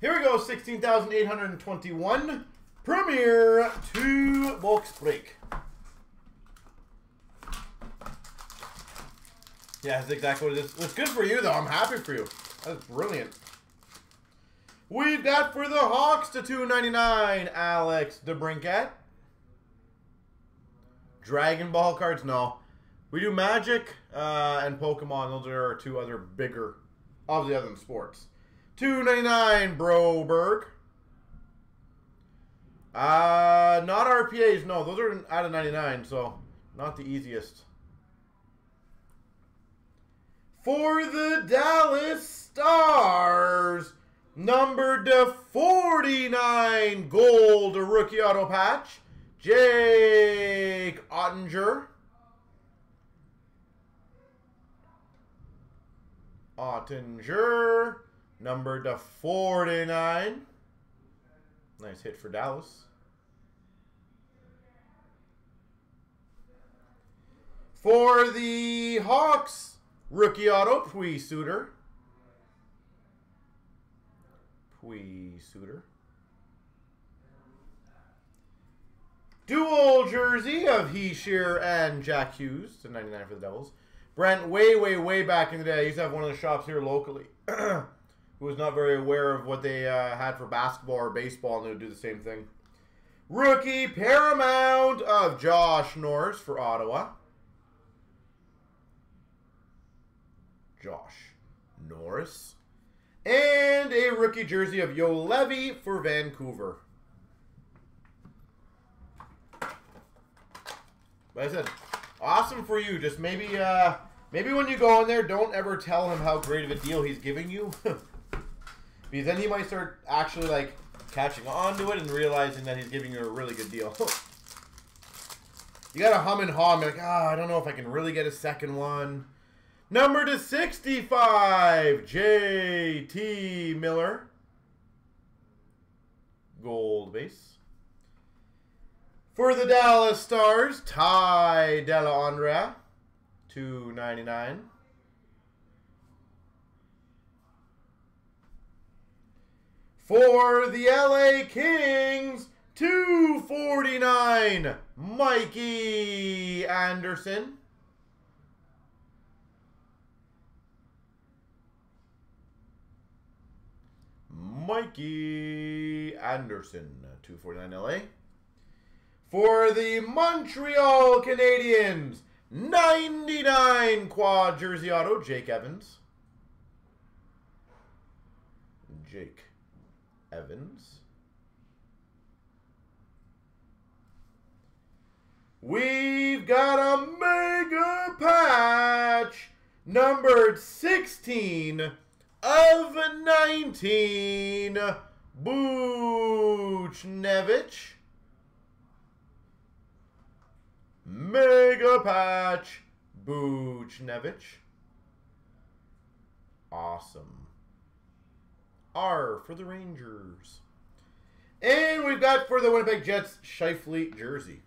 Here we go, 16,821. Premier 2 box break. Yeah, that's exactly what it is. It's good for you, though. I'm happy for you. That's brilliant. We've got for the Hawks to 299, Alex DeBrincat. Dragon Ball cards? No. We do Magic uh, and Pokemon. Those are our two other bigger, obviously other than sports. 299 Broberg. Uh, not RPAs. No, those are out of 99, so not the easiest. For the Dallas Stars, number to 49 gold rookie auto patch, Jake Ottinger. Oettinger, number to 49. Nice hit for Dallas. For the Hawks, rookie auto, Pius Suter. Pius Suter. Dual jersey of Hischier and Jack Hughes to 99 for the Devils. Brent, way, way, way back in the day, I used to have one of the shops here locally who was not very aware of what they uh, had for basketball or baseball, and they would do the same thing. Rookie Paramount of Josh Norris for Ottawa. Josh Norris. And a rookie jersey of Juolevi for Vancouver. But I said, awesome for you. Just maybe, uh, maybe when you go in there, don't ever tell him how great of a deal he's giving you, Because then he might start actually, like, catching on to it and realizing that he's giving you a really good deal. you gotta hum and haw and be like, ah, oh, I don't know if I can really get a second one. Number to 65, J.T. Miller. Gold base. For the Dallas Stars, Ty Della Andrea, 299. For the LA Kings, two forty nine. Mikey Anderson. Mikey Anderson, 249 LA. For the Montreal Canadiens, 99 quad jersey auto, Jake Evans. Jake Evans. We've got a mega patch, numbered 16 of 19, Buchnevich. Mega Patch Buchnevich. Awesome. R for the Rangers. And we've got for the Winnipeg Jets, Scheifele jersey.